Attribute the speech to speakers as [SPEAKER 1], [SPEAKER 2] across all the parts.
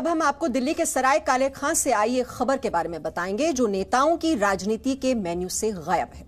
[SPEAKER 1] अब हम आपको दिल्ली के सराय काले खां से आई एक खबर के बारे में बताएँगे, जो नेताओं की राजनीति के मेन्यू से गायब है।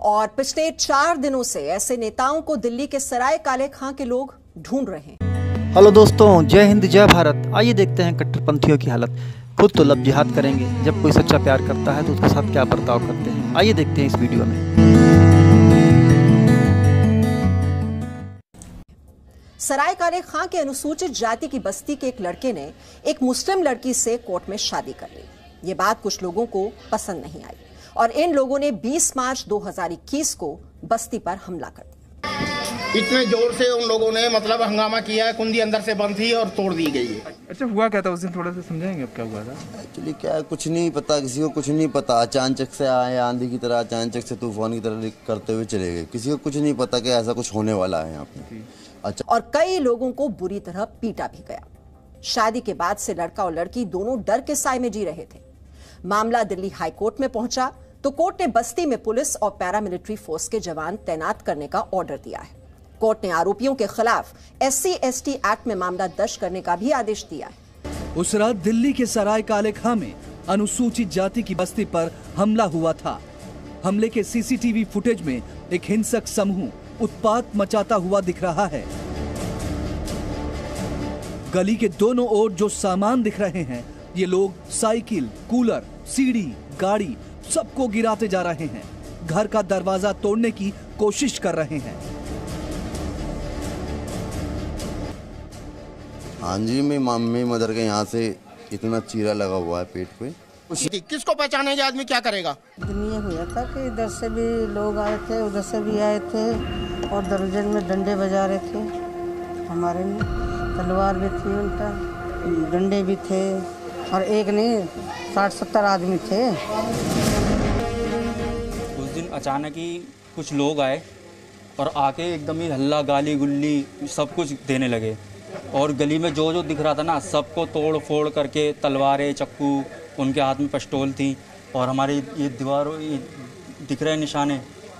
[SPEAKER 1] और पिछले चार दिनों से ऐसे नेताओं को दिल्ली के सराय काले खां के लोग ढूंढ रहे हैं।
[SPEAKER 2] हेलो दोस्तों, जय हिंद, जय भारत। आइए देखते हैं कट्टरपंथियों की हालत। खुद तो लब जिहाद करेंगे, जब कोई सच्चा प्यार करता है तो उसके साथ क्या बर्ताव करते हैं? आइए देखते हैं इस वीडियो में।
[SPEAKER 1] सराय काले खां के अनुसूचित जाति की बस्ती के एक लड़के ने एक मुस्लिम लड़की से कोर्ट में शादी कर ली। ये बात कुछ लोगों को पसंद नहीं आई और इन लोगों ने 20 मार्च 2021 को बस्ती पर हमला कर दिया।
[SPEAKER 3] इतने ज़ोर से उन लोगों ने मतलब हंगामा किया है कुंडी अंदर से बंद थी और तोड़ दी गई है।
[SPEAKER 4] अच्छा हुआ क्या था उस दिन? थोड़ा सा समझाएँगे अब क्या हुआ था?
[SPEAKER 5] एक्चुअली क्या है कुछ नहीं पता किसी को कुछ नहीं पता। अचानक से आए आंधी की तरह अचानक से तूफ़ान की तरह करते हुए चले गए। किसी को कुछ नहीं पता कि ऐसा कुछ होने वाला है यहाँ पे।
[SPEAKER 1] अच्छा। और कई लोगों को बुरी तरह पीटा भी गया। शादी के बाद से लड़का और लड़की दोनों डर के साय में जी रहे थे। मामला दिल्ली हाईकोर्ट में पहुँचा तो कोर्ट ने बस्ती में पुलिस और पैरामिलिट्री फोर्स के जवान तैनात करने का ऑर्डर दिया है। कोर्ट ने आरोपियों के खिलाफ एससी, एसटी एक्ट में मामला दर्ज करने का भी आदेश दिया
[SPEAKER 6] उस रात दिल्ली के सराय काले खां में अनुसूचित जाति की बस्ती पर हमला हुआ था। हमले के सीसीटीवी फुटेज में एक हिंसक समूह उत्पात मचाता हुआ दिख रहा है। गली के दोनों ओर जो सामान दिख रहे हैं, ये लोग साइकिल, कूलर, सीढ़ी, गाड़ी, सबको गिराते जा रहे हैं। घर का दरवाज़ा तोड़ने की कोशिश कर रहे हैं।
[SPEAKER 5] हाँ जी मैं मम्मी मदर के यहाँ से इतना चीरा लगा हुआ है पेट पे।
[SPEAKER 3] किसको पहचाने के आदमी क्या करेगा?
[SPEAKER 7] दिन ये हुआ था कि इधर से भी लोग आए थे उधर से भी आए थे और दर्जन में डंडे बजा रहे थे हमारे में तलवार भी थी उनका डंडे भी थे और एक नहीं साठ सत्तर आदमी थे।
[SPEAKER 8] उस दिन अचानक ही कुछ लोग आए और आके एकदम ही हल्ला गाली गुल्ली सब कुछ देने लगे। और गली में जो जो दिख रहा था ना, सबको तोड़ फोड़ करके तलवारें, चक्कू, उनके हाथ में पिस्टोल थी और हमारे ये दीवारों दिख रहे निशाने,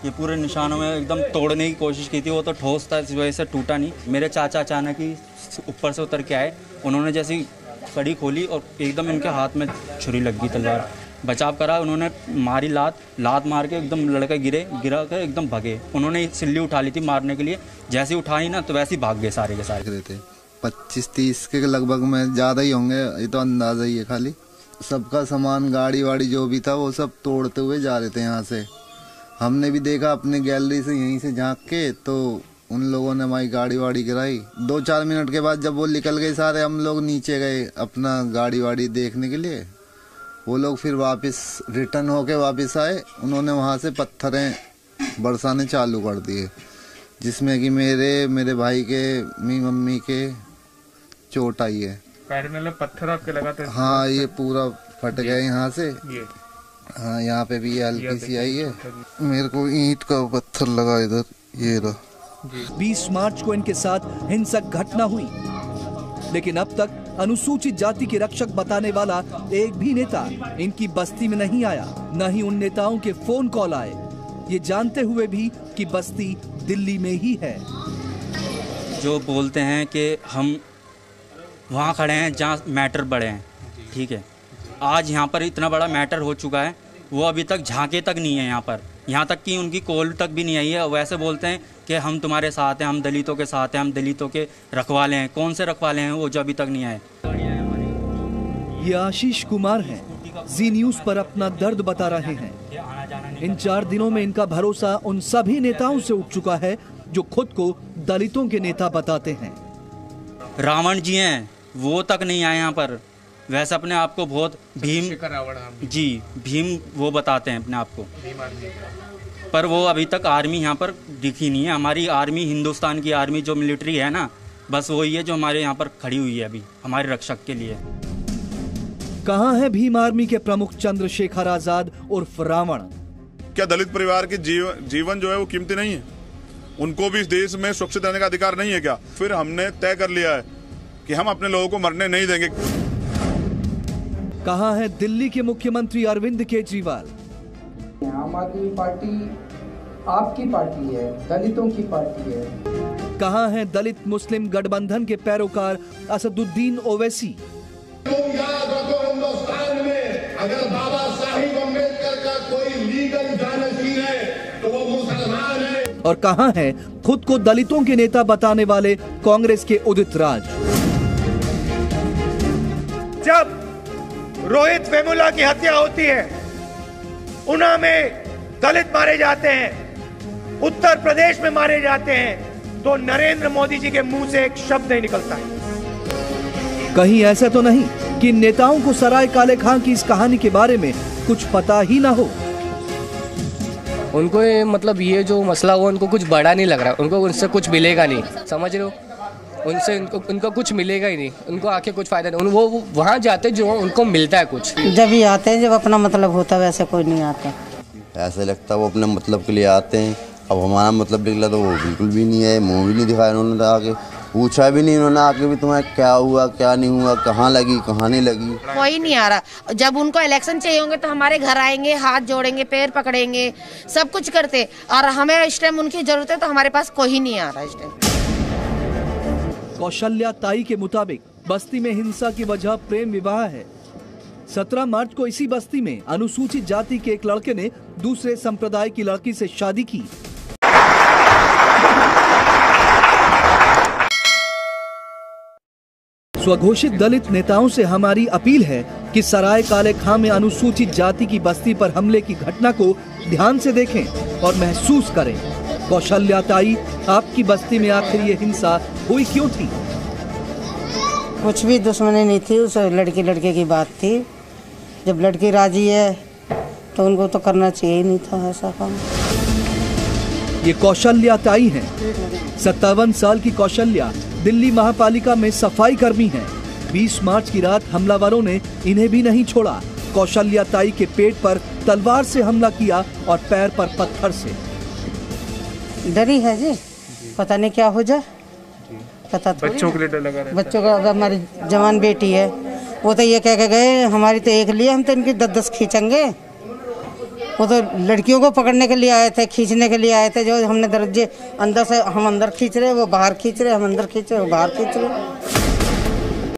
[SPEAKER 8] ये पूरे निशानों में एकदम तोड़ने की कोशिश की थी, वो तो ठोस था, इस वजह से टूटा नहीं। मेरे चाचा अचानक ही ऊपर से उतर के आए, उन्होंने जैसी कड़ी खोली और एकदम इनके हाथ में छुरी लग गई तलवार। बचाव करा, उन्होंने मारी लात लात मार के एकदम लड़के गिरे, गिरा कर एकदम भगे। उन्होंने सिल्ली उठा ली थी मारने के लिए, जैसे उठाई ना तो वैसे ही भाग गए सारे के सारे।
[SPEAKER 9] थे। पच्चीस, तीस के लगभग में ज़्यादा ही होंगे, ये तो अंदाज़ा ही है खाली। सबका सामान, गाड़ी वाड़ी जो भी था, वो सब तोड़ते हुए जा रहे थे यहाँ से। हमने भी देखा अपने गैलरी से, यहीं से झाँक के तो उन लोगों ने हमारी गाड़ी वाड़ी गिराई। दो चार मिनट के बाद जब वो निकल गए सारे, हम लोग नीचे गए अपना गाड़ी वाड़ी देखने के लिए। वो लोग फिर वापस, रिटर्न होके वापस आए। उन्होंने वहाँ से पत्थरें बरसाने चालू कर दिए, जिसमें कि मेरे मेरे भाई के मी मम्मी के चोट आई है।
[SPEAKER 4] पैर में पत्थर आपके लगाते
[SPEAKER 9] हाँ? ये पूरा फट गया यहाँ से।
[SPEAKER 4] ये।
[SPEAKER 9] हाँ यहाँ पे भी हल्की सी आई है। मेरे को ईंट का पत्थर लगा इधर ये रहा।
[SPEAKER 6] 20 मार्च को इनके साथ हिंसक घटना हुई। लेकिन अब तक अनुसूचित जाति के रक्षक बताने वाला एक भी नेता इनकी बस्ती में नहीं आया न ही उन नेताओं के फ़ोन कॉल आए। ये जानते हुए भी कि बस्ती दिल्ली में ही है।
[SPEAKER 8] जो बोलते हैं कि हम वहाँ खड़े हैं जहाँ मैटर बड़े हैं। ठीक है। आज यहाँ पर इतना बड़ा मैटर हो चुका है वो अभी तक झांके तक नहीं है यहाँ पर। यहाँ तक कि उनकी कॉल तक भी नहीं आई है। वैसे बोलते हैं कि हम तुम्हारे साथ हैं हम दलितों के साथ हैं हम दलितों के रखवाले हैं। कौन से रखवाले हैं? वो जो अभी तक नहीं आए।
[SPEAKER 6] ये आशीष कुमार हैं। जी न्यूज़ पर अपना दर्द बता रहे हैं। इन चार दिनों में इनका भरोसा उन सभी नेताओं से उठ चुका है जो खुद को दलितों के नेता बताते हैं।
[SPEAKER 8] रावण जी हैं। वो तक नहीं आए यहाँ पर। वैसे अपने आप को बहुत भीम जी भीम वो बताते हैं अपने आप को। पर वो अभी तक आर्मी यहाँ पर दिखी नहीं है। हमारी आर्मी हिंदुस्तान की आर्मी जो मिलिट्री है ना बस वही है जो हमारे यहाँ पर खड़ी हुई है अभी हमारे रक्षक के लिए।
[SPEAKER 6] कहाँ है भीम आर्मी के प्रमुख चंद्रशेखर आज़ाद उर्फ़ रावण?
[SPEAKER 10] क्या दलित परिवार की जीव, जीवन जो है वो कीमती नहीं है? उनको भी इस देश में सुरक्षित रहने का अधिकार नहीं है क्या? फिर हमने तय कर लिया है कि हम अपने लोगों को मरने नहीं देंगे।
[SPEAKER 6] कहा है दिल्ली के मुख्यमंत्री अरविंद केजरीवाल।
[SPEAKER 11] आम आदमी पार्टी आपकी पार्टी है दलितों की पार्टी है।
[SPEAKER 6] कहा है दलित मुस्लिम गठबंधन के पैरोकार असदुद्दीन ओवैसी।
[SPEAKER 3] तुम याद रखो हिंदुस्तान में अगर बाबा साहिब अंबेडकर का कोई लीगल जानशीन है तो वो मुसलमान है।
[SPEAKER 6] और कहा है खुद को दलितों के नेता बताने वाले कांग्रेस के उदित राज।
[SPEAKER 12] जब रोहित वेमुला की हत्या होती है उना में दलित मारे जाते हैं उत्तर प्रदेश में मारे जाते हैं तो नरेंद्र मोदी जी के मुँह से एक शब्द नहीं निकलता है।
[SPEAKER 6] कहीं ऐसा तो नहीं कि नेताओं को सराय काले खां की इस कहानी के बारे में कुछ पता ही ना हो।
[SPEAKER 13] उनको ये मतलब ये जो मसला हुआ उनको कुछ बड़ा नहीं लग रहा उनको उनसे कुछ मिलेगा नहीं। समझ रहे हो? उनसे उनको उनको कुछ मिलेगा ही नहीं। उनको आके कुछ फ़ायदा नहीं। वो वो वहाँ जाते जो उनको मिलता है कुछ।
[SPEAKER 7] जब ही आते हैं जब अपना मतलब होता है वैसे कोई नहीं आता।
[SPEAKER 5] ऐसे लगता है वो अपने मतलब के लिए आते हैं। अब हमारा मतलब निकला तो वो बिल्कुल भी नहीं है मुँह भी नहीं दिखाया उन्होंने तो आके पूछा भी नहीं उन्होंने आके भी तुम्हें क्या हुआ क्या नहीं हुआ कहाँ लगी कहाँ नहीं लगी।
[SPEAKER 14] कोई नहीं आ रहा। जब उनको इलेक्शन चाहिए होंगे तो हमारे घर आएँगे हाथ जोड़ेंगे पैर पकड़ेंगे सब कुछ करते। और हमें इस टाइम उनकी ज़रूरत है तो हमारे पास कोई नहीं आ रहा इस टाइम
[SPEAKER 6] कौशल्या ताई के मुताबिक बस्ती में हिंसा की वजह प्रेम विवाह है। 17 मार्च को इसी बस्ती में अनुसूचित जाति के एक लड़के ने दूसरे संप्रदाय की लड़की से शादी की। स्वघोषित दलित नेताओं से हमारी अपील है कि सराय काले खां में अनुसूचित जाति की बस्ती पर हमले की घटना को ध्यान से देखें और महसूस करें। कौशल्या ताई आपकी बस्ती में आखिर ये हिंसा हुई क्यों थी?
[SPEAKER 7] कुछ भी दुश्मनी नहीं थी उस लड़की लड़के की बात थी। जब लड़की राज़ी है तो उनको तो करना चाहिए ही नहीं था ऐसा काम।
[SPEAKER 6] ये कौशल्या ताई हैं। सत्तावन साल की कौशल्या दिल्ली महापालिका में सफ़ाई कर्मी हैं। 20 मार्च की रात हमलावरों ने इन्हें भी नहीं छोड़ा। कौशल्या ताई के पेट पर तलवार से हमला किया और पैर पर पत्थर से।
[SPEAKER 7] डरी है जी? पता नहीं क्या हो जाए। पता
[SPEAKER 4] बच्चों के लिए डर लगा
[SPEAKER 7] बच्चों का अब हमारी जवान बेटी है वो तो ये कह के गए हमारी तो एक लिए हम तो इनकी दस दस खींचेंगे। वो तो लड़कियों को पकड़ने के लिए आए थे खींचने के लिए आए थे जो हमने दरवाजे अंदर से हम अंदर खींच रहे वो बाहर खींच रहे हम अंदर खींच रहे वो बाहर खींच रहे।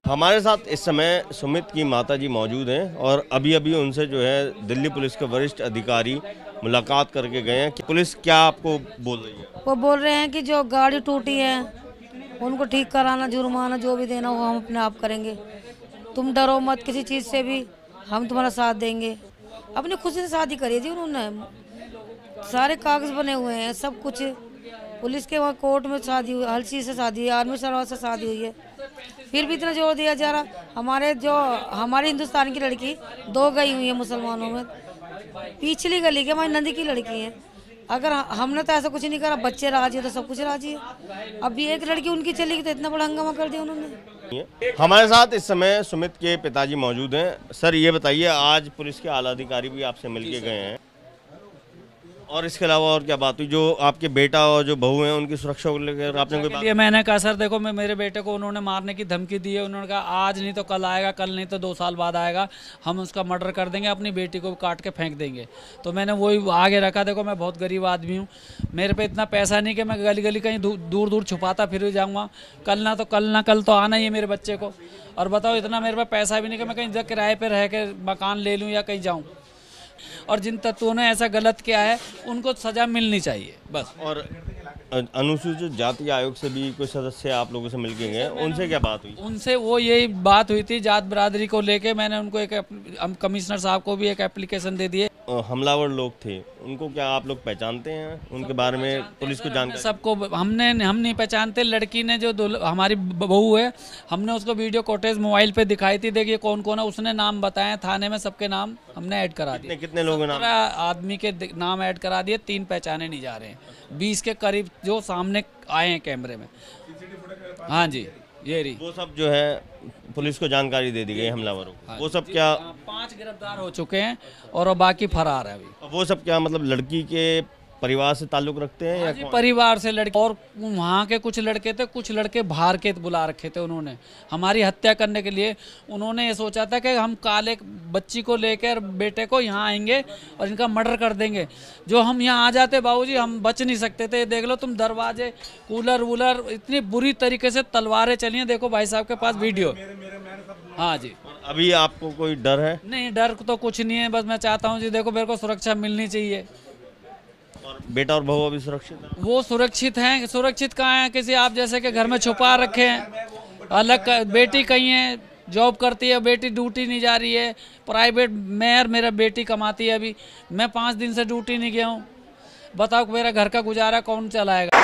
[SPEAKER 15] हमारे साथ इस समय सुमित की माता जी मौजूद हैं और अभी अभी उनसे जो है दिल्ली पुलिस के वरिष्ठ अधिकारी मुलाकात करके गए हैं कि पुलिस क्या आपको बोल रही है?
[SPEAKER 16] वो बोल रहे हैं कि जो गाड़ी टूटी है, उनको ठीक कराना, जुर्माना जो भी देना वो हम अपने आप करेंगे। तुम डरो मत, किसी चीज़ से भी हम तुम्हारा साथ देंगे। अपनी खुशी से शादी करी जी उन्होंने। सारे कागज़ बने हुए हैं, सब कुछ। पुलिस के वहाँ कोर्ट में शादी हुई हर चीज़ से शादी हुई, आर्मी सरवा से शादी हुई है। फिर भी इतना ज़ोर दिया जा रहा। हमारे जो, हमारे हिंदुस्तान की लड़की दो गई हुई है मुसलमानों में। पिछली गली के हमारी नंदी की लड़की है। अगर हमने तो ऐसा कुछ नहीं करा, बच्चे राज़ी है तो सब कुछ राज़ी है। अभी एक लड़की उनकी चली गई तो इतना बड़ा हंगामा कर दिया उन्होंने।
[SPEAKER 15] हमारे साथ इस समय सुमित के पिताजी मौजूद हैं। सर, ये बताइए, आज पुलिस के आला अधिकारी भी आपसे मिल के गए हैं। और इसके अलावा और क्या बात हुई? जो आपके बेटा और जो बहू हैं उनकी सुरक्षा को लेकर आपने कोई बात
[SPEAKER 17] मैंने कहा सर देखो मैं मेरे बेटे को उन्होंने मारने की धमकी दी है। उन्होंने कहा आज नहीं तो कल आएगा कल नहीं तो दो साल बाद आएगा। हम उसका मर्डर कर देंगे अपनी बेटी को काट के फेंक देंगे। तो मैंने वही आगे रखा देखो मैं बहुत गरीब आदमी हूँ। मेरे पे इतना पैसा नहीं कि मैं गली गली कहीं दूर दूर छुपाता फिर भी जाऊँगा। कल ना तो कल ना कल तो आना ही है मेरे बच्चे को। और बताओ इतना मेरे पास पैसा भी नहीं कि मैं कहीं किराए पर रह के मकान ले लूँ या कहीं जाऊँ। और जिन तत्वों ने ऐसा गलत किया है उनको सज़ा मिलनी चाहिए बस।
[SPEAKER 15] और अनुसूचित जाति आयोग से भी कुछ सदस्य आप लोगों से मिल गए उनसे क्या बात हुई?
[SPEAKER 17] उनसे वो यही बात हुई थी जात बरादरी को लेके मैंने उनको एक हम कमिश्नर साहब को भी एक एप्लीकेशन दे दिए
[SPEAKER 15] हमलावर लोग थे। उनको क्या आप लोग पहचानते हैं? उनके बारे में पुलिस को जानकारी।
[SPEAKER 17] सबको हमने हम नहीं पहचानते लड़की ने जो हमारी बहू है हमने उसको वीडियो कोटेज मोबाइल पे दिखाई थी देखिए कौन कौन है उसने नाम बताए थाने में सबके नाम हमने ऐड करा दिए।
[SPEAKER 15] कितने लोगों नाम?
[SPEAKER 17] आदमी के नाम ऐड करा दिए तीन पहचाने नहीं जा रहे हैं। बीस के करीब जो सामने आए हैं कैमरे में। हाँ जी। ये रही।
[SPEAKER 15] वो सब जो है पुलिस को जानकारी दे दी गई हमलावरों को। वो सब क्या
[SPEAKER 17] पाँच गिरफ़्तार हो चुके हैं और बाकी फरार है अभी।
[SPEAKER 15] वो सब क्या मतलब लड़की के परिवार से ताल्लुक रखते हैं या
[SPEAKER 17] हाँ परिवार से लड़के और वहाँ के कुछ लड़के थे कुछ लड़के बाहर के बुला रखे थे उन्होंने। हमारी हत्या करने के लिए उन्होंने ये सोचा था कि हम काले बच्ची को लेकर बेटे को यहाँ आएँगे और इनका मर्डर कर देंगे। जो हम यहाँ आ जाते बाबूजी हम बच नहीं सकते थे। देख लो तुम दरवाजे कूलर वूलर इतनी बुरी तरीके से तलवारें चली हैं। देखो भाई साहब के पास वीडियो। हाँ जी।
[SPEAKER 15] अभी आपको कोई डर है?
[SPEAKER 17] नहीं डर तो कुछ नहीं है। बस मैं चाहता हूँ जी देखो मेरे को सुरक्षा मिलनी चाहिए।
[SPEAKER 15] और बेटा और बहू अभी सुरक्षित है?
[SPEAKER 17] वो सुरक्षित हैं, सुरक्षित कहाँ हैं? किसी आप जैसे कि घर में छुपा रखे हैं। अलग बेटी कहीं है, जॉब करती है, बेटी ड्यूटी नहीं जा रही है। प्राइवेट मेयर मेरा बेटी कमाती है अभी। मैं पाँच दिन से ड्यूटी नहीं गया हूँ। बताओ मेरा घर का गुजारा कौन चलाएगा?